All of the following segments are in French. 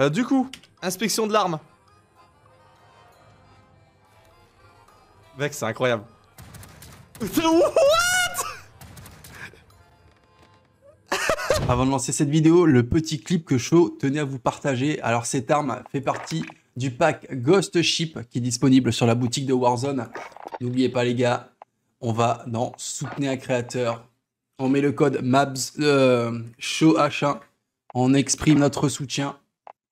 Euh, du coup, inspection de l'arme. Mec, c'est incroyable. Avant de lancer cette vidéo, le petit clip que Shaw tenait à vous partager. Alors cette arme fait partie du pack Ghost Ship qui est disponible sur la boutique de Warzone. N'oubliez pas les gars, on va dans soutenir un créateur. On met le code MABS euh, Show H1. On exprime notre soutien.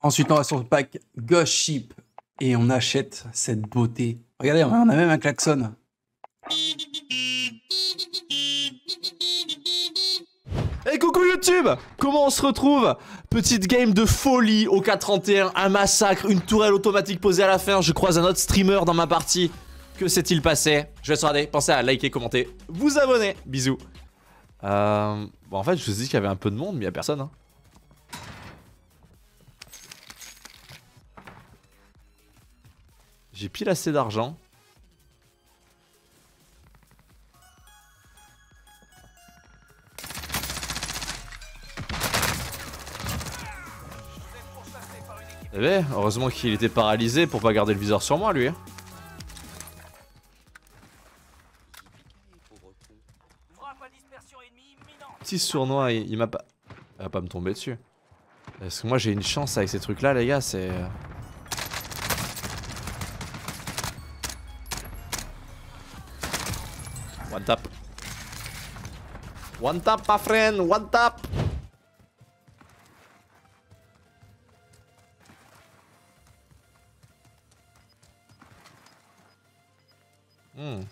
Ensuite on va sur le pack Ghost Ship et on achète cette beauté. Regardez, on a même un klaxon. Et coucou YouTube Comment on se retrouve? Petite game de folie au 4-31, un massacre, une tourelle automatique posée à la fin, je croise un autre streamer dans ma partie. Que s'est-il passé? Je vais se regarder, pensez à liker, commenter, vous abonner, bisous. Euh, bon en fait je vous ai dit qu'il y avait un peu de monde mais il n'y a personne. Hein. J'ai pile assez d'argent. Eh ben, heureusement qu'il était paralysé pour pas garder le viseur sur moi, lui. Hein. Petit sournois, il, m'a pas... Il va pas me tomber dessus. Parce que moi j'ai une chance avec ces trucs là les gars, c'est... one tap. One tap my friend, one tap Hmm.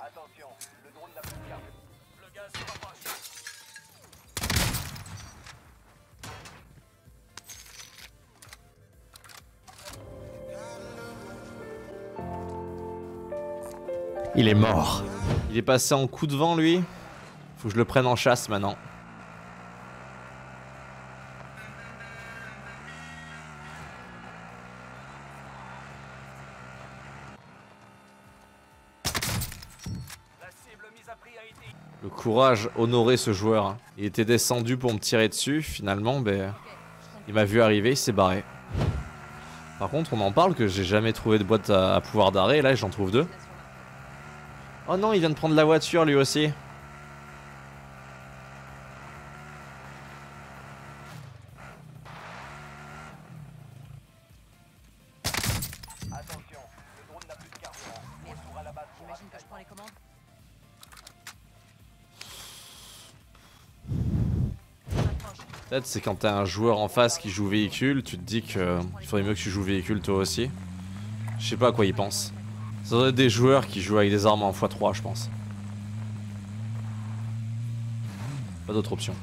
Attention, le drone n'a plus de. Le gaz se rapproche. Il est mort. Il est passé en coup de vent lui? Faut que je le prenne en chasse maintenant. Le courage honorait ce joueur. Hein. Il était descendu pour me tirer dessus. Finalement, ben, il m'a vu arriver, il s'est barré. Par contre, on en parle que j'ai jamais trouvé de boîte à, pouvoir d'arrêt. Là, j'en trouve deux. Oh non, il vient de prendre la voiture lui aussi. Peut-être c'est quand t'as un joueur en face qui joue véhicule, tu te dis que il faudrait mieux que tu joues véhicule toi aussi. Je sais pas à quoi ils pensent. Ça doit être des joueurs qui jouent avec des armes en x3 je pense. Pas d'autre option.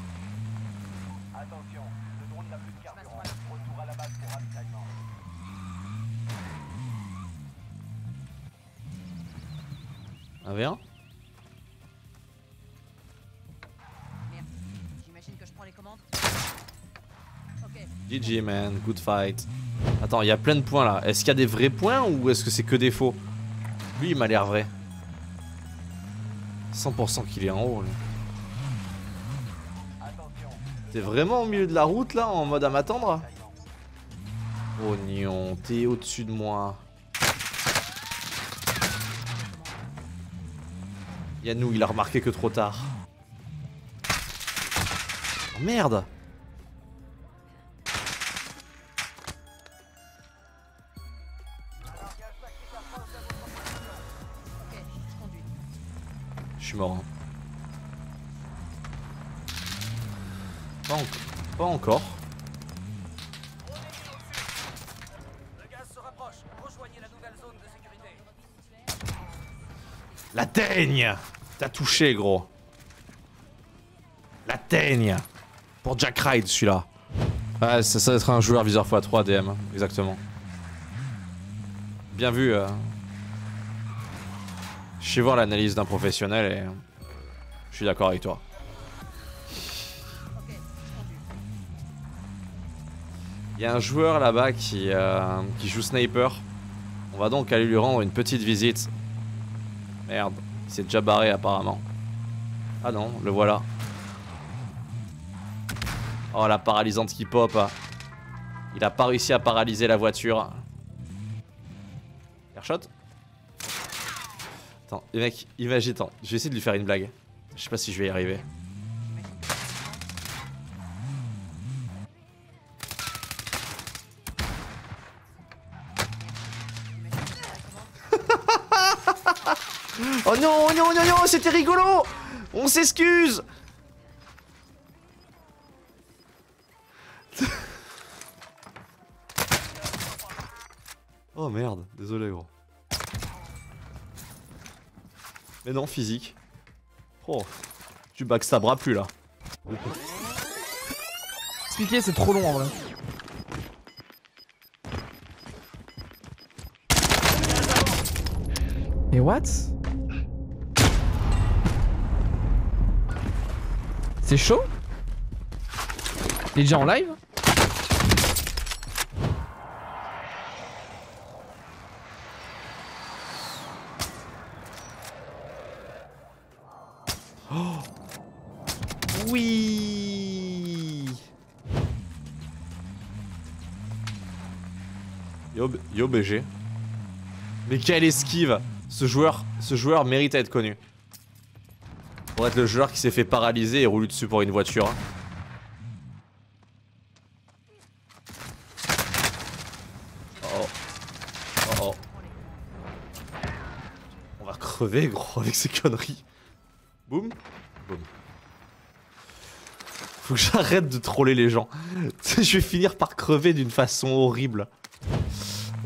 Un? V1 GG man, good fight. Attends, il y a plein de points là. Est-ce qu'il y a des vrais points ou est-ce que c'est que des faux? Lui, il m'a l'air vrai. 100% qu'il est en haut. T'es vraiment au milieu de la route là, en mode à m'attendre? Oh non, t'es au-dessus de moi. Yannou, il a remarqué que trop tard. Oh merde Hein. Pas, encore. La teigne T'as touché, gros. La teigne Pour Jack Ride, celui-là. Ouais, ça, ça être un joueur viseur x3 DM, exactement. Bien vu. Euh. Je suis voir l'analyse d'un professionnel et je suis d'accord avec toi. Il y a un joueur là-bas qui, euh, qui joue sniper. On va donc aller lui rendre une petite visite. Merde, il s'est déjà barré apparemment. Ah non, le voilà. Oh la paralysante qui pop. Il a pas réussi à paralyser la voiture. Airshot? Attends, les mecs, imagine, attends, je vais essayer de lui faire une blague. Je sais pas si je vais y arriver. oh non, non, non, non, c'était rigolo On s'excuse Oh merde, Mais non, physique. Oh, tu backstabras plus là. Expliquer, c'est trop long en vrai. Et what? C'est chaud? Il est déjà en live Oui Yo, BG. Mais quelle esquive Ce joueur, ce joueur mérite à être connu. Pour être le joueur qui s'est fait paralyser et roule dessus pour une voiture. Oh oh. Oh oh. On va crever gros avec ces conneries. Boum. Boum. Faut que j'arrête de troller les gens. Je vais finir par crever d'une façon horrible.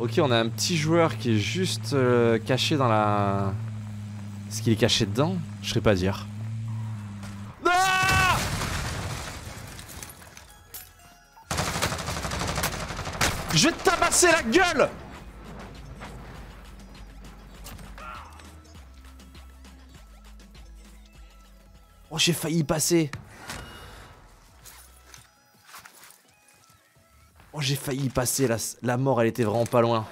Ok, on a un petit joueur qui est juste euh, caché dans la... Est-ce qu'il est caché dedans Je saurais pas dire. Ah Je vais te tabasser la gueule Oh, j'ai failli y passer. Oh, j'ai failli y passer. La, la mort, elle était vraiment pas loin.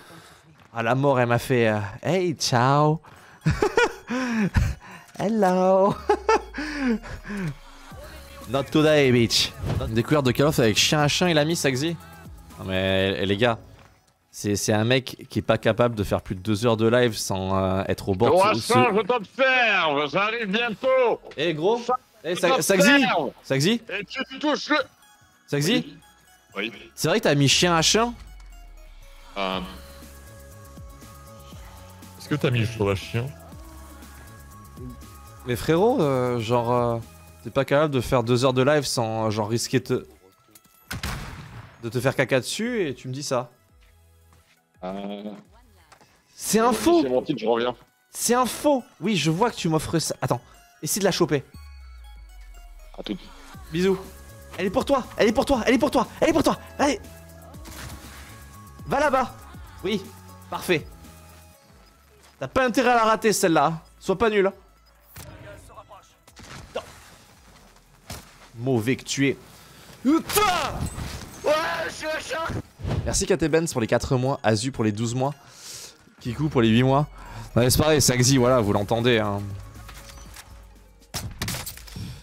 Ah, la mort, elle m'a fait... euh, hey, ciao Hello Not today, bitch Découverte de Call of avec chien à chien, il a mis Saxy Non mais eh, les gars, c'est c'est un mec qui est pas capable de faire plus de deux heures de live sans euh, être au bord de Croissant, je t'observe, ça arrive bientôt. Eh gros Eh Je Sa- Saxy t'observe. Saxy Et tu touches le... Saxy Oui. C'est vrai que t'as mis chien à chien Euh, Est-ce que t'as mis sur la chien Mais frérot, euh, genre, euh, t'es pas capable de faire deux heures de live sans euh, genre risquer te... de te faire caca dessus et tu me dis ça. euh... C'est un faux C'est mon titre, je reviens. C'est un faux Oui, je vois que tu m'offres ça. Attends, essaie de la choper. À tout. Bisous. Elle est pour toi, elle est pour toi, elle est pour toi, elle est pour toi. Allez. Va là-bas. Oui, parfait. T'as pas intérêt à la rater celle-là. Sois pas nul. hein. Mauvais que tu es. Merci KT-Benz pour les 4 mois, Azu pour les 12 mois, Kiku pour les 8 mois. Non, c'est pareil, Saxy, voilà, vous l'entendez. Hein.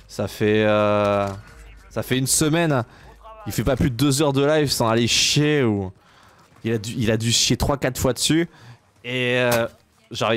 Ça fait. euh, Ça fait une semaine. Il fait pas plus de 2 heures de live sans aller chier ou. Il a dû, chier 3-4 fois dessus. Et. euh, Genre.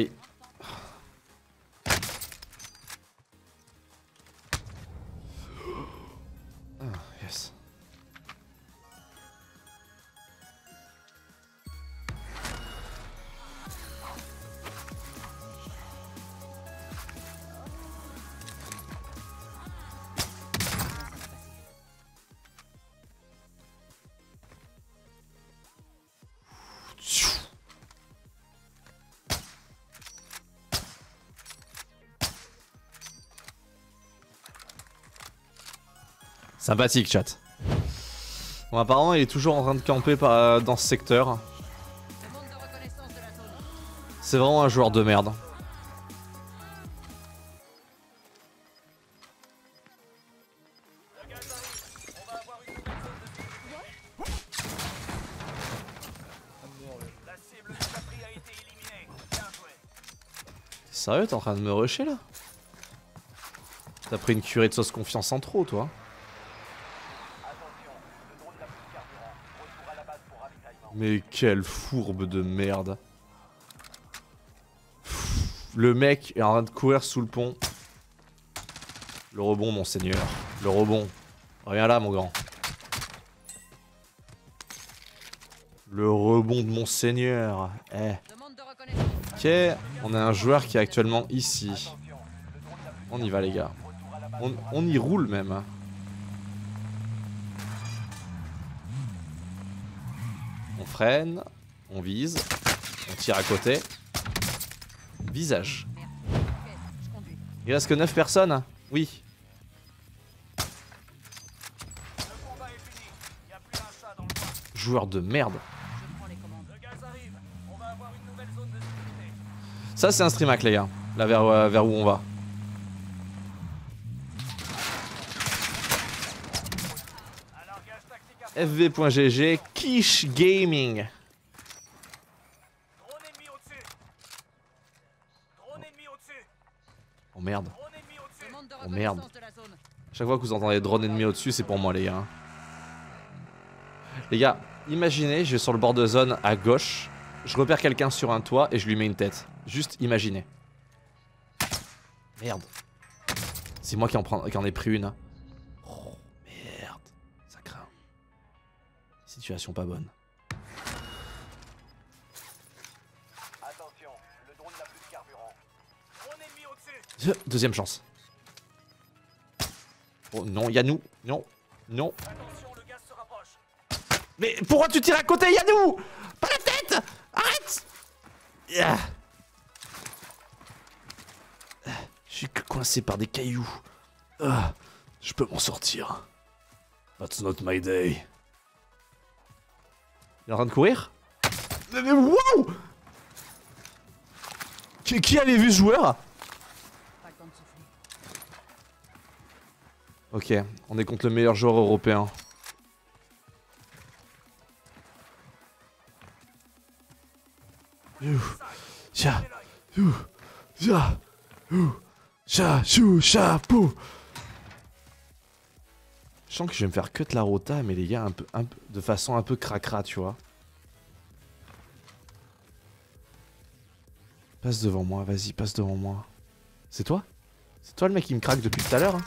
Sympathique, chat. Bon, apparemment, il est toujours en train de camper par- dans ce secteur. C'est vraiment un joueur de merde. Sérieux, t'es en train de me rusher là? T'as pris une curée de sauce confiance en trop, toi. Mais quelle fourbe de merde. Le mec est en train de courir sous le pont. Le rebond, mon seigneur. Le rebond. Reviens là, mon grand. Le rebond de mon seigneur. Eh. Ok, on a un joueur qui est actuellement ici. On y va, les gars. On, on y roule même. Freine, on vise, on tire à côté. Visage. Il reste que 9 personnes Oui. Joueur de merde. Ça c'est un stream hack les gars. Là euh, vers où on va. fv.gg Quiche Gaming. Oh merde. Oh merde. Chaque fois que vous entendez drone ennemi au-dessus, c'est pour moi les gars. Les gars, imaginez, je vais sur le bord de zone à gauche, je repère quelqu'un sur un toit et je lui mets une tête. Juste imaginez. Merde. C'est moi qui en, prends, qui en ai pris une. Situation pas bonne. Attention, le drone n'a plus de carburant. Drone ennemi au-dessus. Deux- Deuxième chance. Oh non, Yannou. Non. Non. Attention, le gaz se rapproche. Mais pourquoi tu tires à côté, Yannou? Pas la tête Arrête Ah. Ah, Je suis que coincé par des cailloux. Ah, je peux m'en sortir. That's not my day. Il est en train de courir qui, avait vu ce joueur Ok, on est contre le meilleur joueur européen. Cha. Je sens que je vais me faire cut la rota, mais les gars, un peu, un peu, de façon un peu cracra, tu vois. Passe devant moi, vas-y, passe devant moi. C'est toi? C'est toi le mec qui me craque depuis tout à l'heure hein?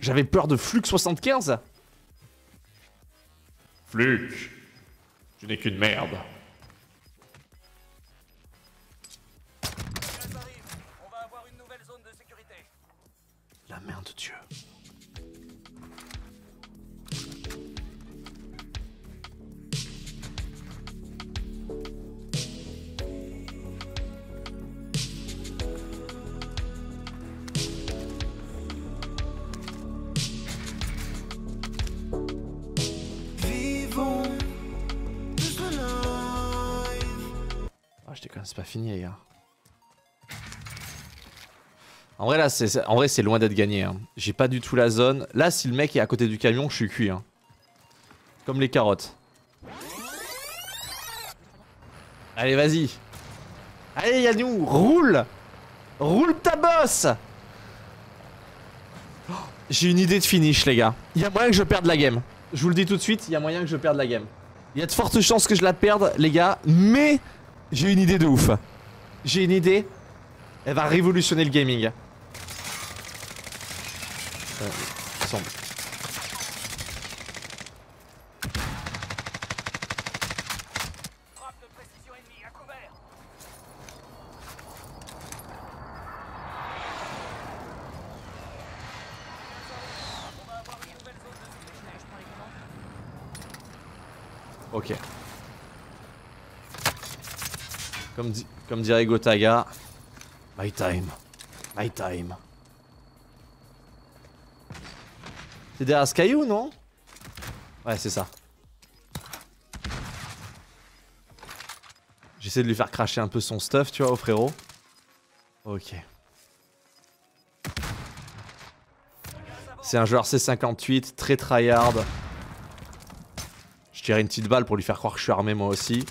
J'avais peur de Flux 75 Flux, tu n'es qu'une merde. De Dieu. Ah, je déconne, c'est pas fini, les gars. En vrai, là, c'est loin d'être gagné. hein. J'ai pas du tout la zone. Là, si le mec est à côté du camion, je suis cuit. hein. Comme les carottes. Allez, vas-y. Allez, Yannou, roule Roule ta bosse Oh, J'ai une idée de finish, les gars. Il y a moyen que je perde la game. Je vous le dis tout de suite, il y a moyen que je perde la game. Il y a de fortes chances que je la perde, les gars, mais j'ai une idée de ouf. J'ai une idée. Elle va révolutionner le gaming. Euh, il me semble. Frappe de précision ennemie à couvert. On va avoir une nouvelle zone de sécurité. Ok. Comme, di- comme dirait Gotaga, my time, my time. C'est derrière ce caillou, non Ouais, c'est ça. J'essaie de lui faire cracher un peu son stuff, tu vois, au frérot. Ok. C'est un joueur C58, très tryhard. Je tirais une petite balle pour lui faire croire que je suis armé moi aussi.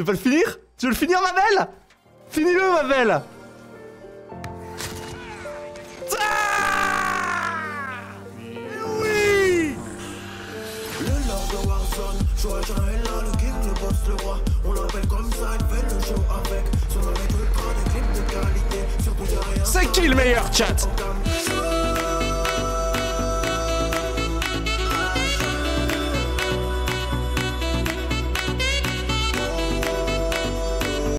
Tu veux pas le finir? Tu veux le finir, ma belle? Finis-le, ma belle Le lord de Warzone, Joachim est là, le king, le boss, le roi. On l'appelle comme ça, il fait le show avec son avec ultra des clips de qualité. Surtout y'a rien. C'est qui le meilleur chat?